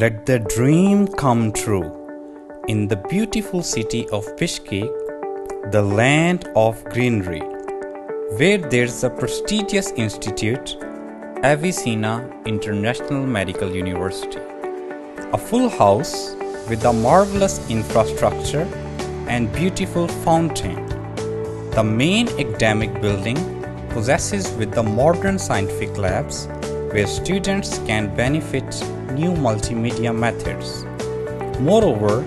Let the dream come true. In the beautiful city of Bishkek, the land of greenery, where there's a prestigious institute, Avicenna International Medical University. A full house with a marvelous infrastructure and beautiful fountain. The main academic building possesses with the modern scientific labs where students can benefit new multimedia methods. Moreover,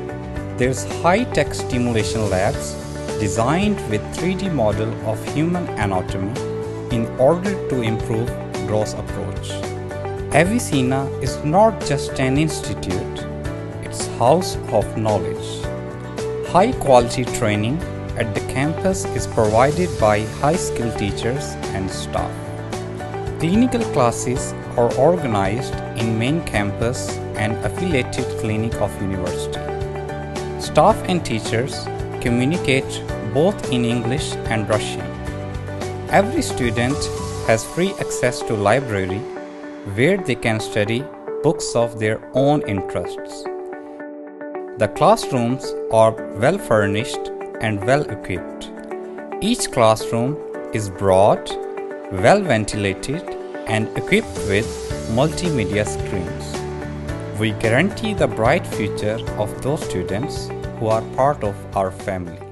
there's high-tech stimulation labs designed with 3D model of human anatomy in order to improve growth approach. Avicenna is not just an institute, it's house of knowledge. High quality training at the campus is provided by high skilled teachers and staff. Clinical classes are organized in main campus and affiliated clinic of university. Staff and teachers communicate both in English and Russian. Every student has free access to library where they can study books of their own interests. The classrooms are well furnished and well equipped. Each classroom is broad, well ventilated and equipped with multimedia screens. We guarantee the bright future of those students who are part of our family.